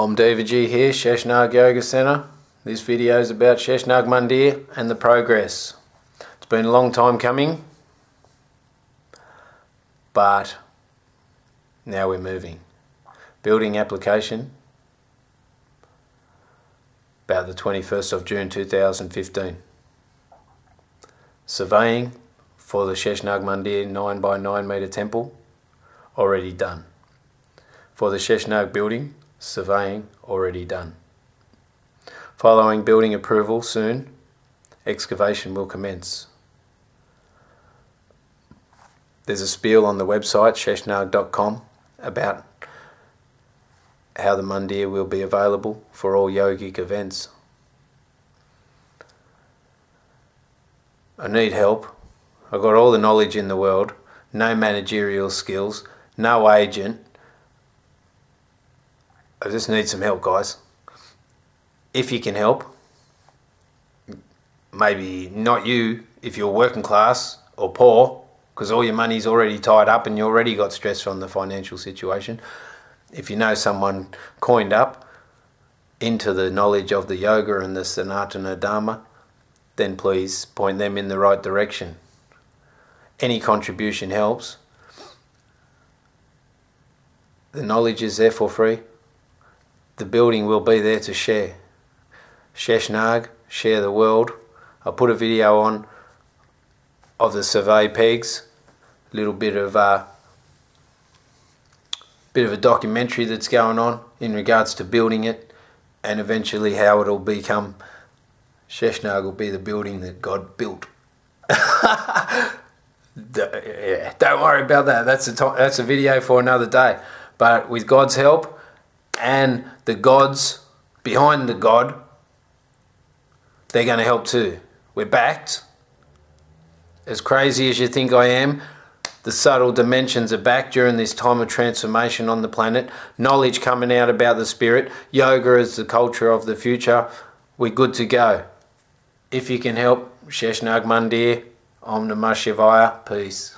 I'm Devaji here, Sheshnaag Yoga Center. This video is about Sheshnaag Mandir and the progress. It's been a long time coming, but now we're moving. Building application about the 21st of June 2015. Surveying for the Sheshnaag Mandir 9 by 9 metre temple already done. For the Sheshnaag building, surveying already done. Following building approval soon, excavation will commence. There's a spiel on the website sheshnag.com about how the mandir will be available for all yogic events. I need help. I've got all the knowledge in the world, no managerial skills, no agent. I just need some help, guys. If you can help, maybe not you if you're working class or poor, because all your money's already tied up and you already got stress from the financial situation. If you know someone coined up into the knowledge of the yoga and the Sanatana Dharma, then please point them in the right direction. Any contribution helps. The knowledge is there for free. The building will be there to share. Sheshnaag, share the world. I'll put a video on of the survey pegs, a little bit of a uh, bit of a documentary that's going on in regards to building it and eventually how it'll become Sheshnaag will be the building that God built. yeah, don't worry about that. That's a that's a video for another day. But with God's help and the gods behind the God, they're going to help too. We're backed. As crazy as you think I am, the subtle dimensions are back during this time of transformation on the planet. Knowledge coming out about the spirit. Yoga is the culture of the future. We're good to go. If you can help, Sheshnaag Mandir, Om Namah Shivaya, peace.